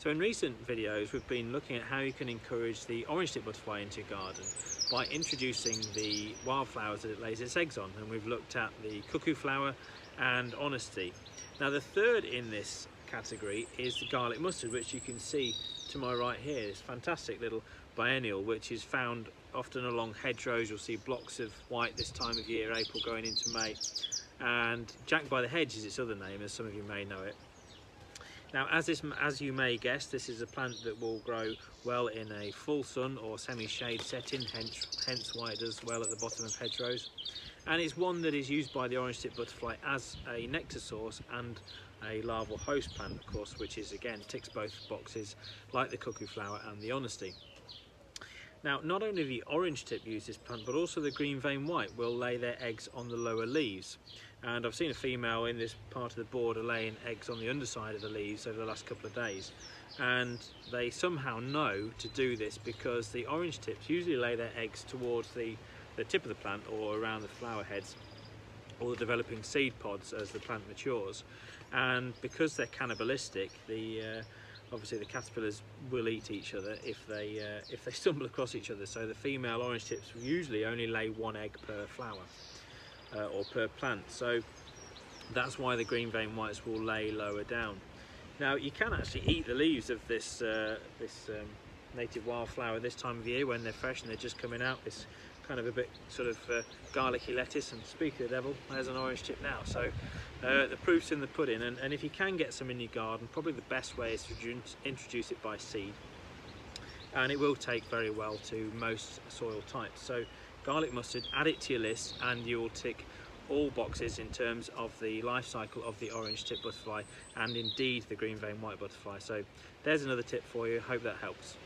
So in recent videos we've been looking at how you can encourage the orange tip butterfly into your garden by introducing the wildflowers that it lays its eggs on and we've looked at the cuckoo flower and honesty. Now the third in this category is the garlic mustard which you can see to my right here, this fantastic little biennial which is found often along hedgerows. You'll see blocks of white this time of year, April going into May. And Jack by the Hedge is its other name, as some of you may know it. Now, as, this, as you may guess, this is a plant that will grow well in a full sun or semi-shade setting, hence, hence why it does well at the bottom of hedgerows. And it's one that is used by the orange tip butterfly as a nectar source and a larval host plant, of course, which is again ticks both boxes like the cuckoo flower and the honesty. Now, not only the orange tip use this plant, but also the green vein white will lay their eggs on the lower leaves. And I've seen a female in this part of the border laying eggs on the underside of the leaves over the last couple of days. And they somehow know to do this because the orange tips usually lay their eggs towards the, the tip of the plant or around the flower heads or the developing seed pods as the plant matures. And because they're cannibalistic, the uh, obviously the caterpillars will eat each other if they uh, if they stumble across each other so the female orange tips usually only lay one egg per flower uh, or per plant. So that's why the green vein whites will lay lower down. Now you can actually eat the leaves of this uh, this um, native wildflower this time of year when they're fresh and they're just coming out. This kind of a bit sort of uh, garlicky lettuce and speak of the devil there's an orange tip now. So uh, the proof's in the pudding and, and if you can get some in your garden probably the best way is to introduce it by seed. And it will take very well to most soil types. So garlic mustard add it to your list and you'll tick all boxes in terms of the life cycle of the orange tip butterfly and indeed the green vein white butterfly. So there's another tip for you. Hope that helps